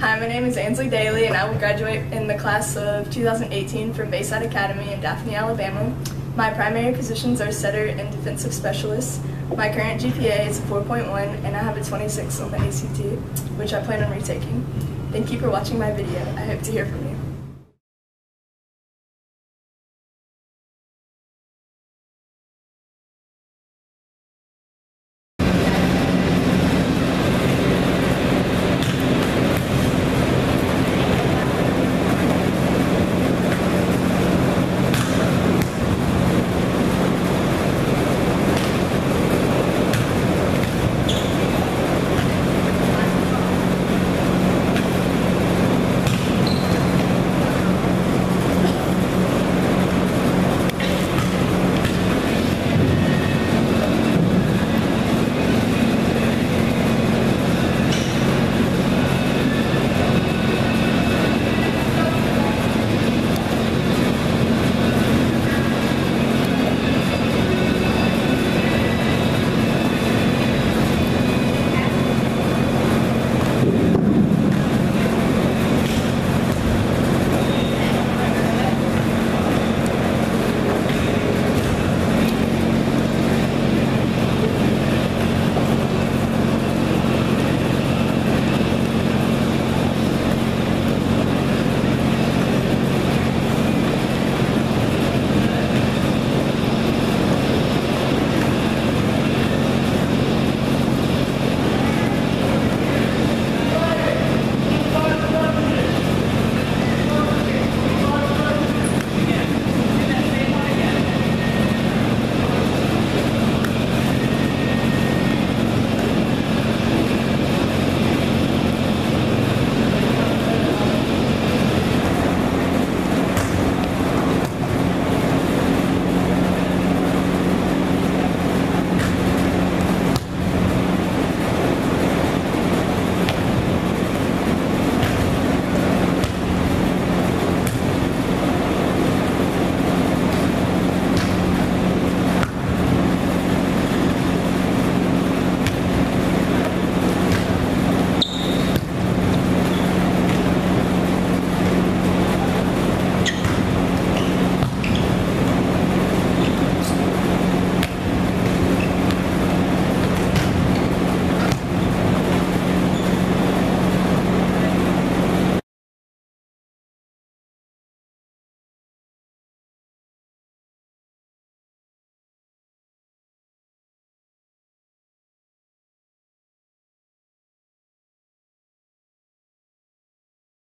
Hi, my name is Ansleigh Dailey, and I will graduate in the class of 2018 from Bayside Academy in Daphne, Alabama. My primary positions are setter and defensive specialist. My current GPA is 4.1, and I have a 26 on the ACT, which I plan on retaking. Thank you for watching my video. I hope to hear from you.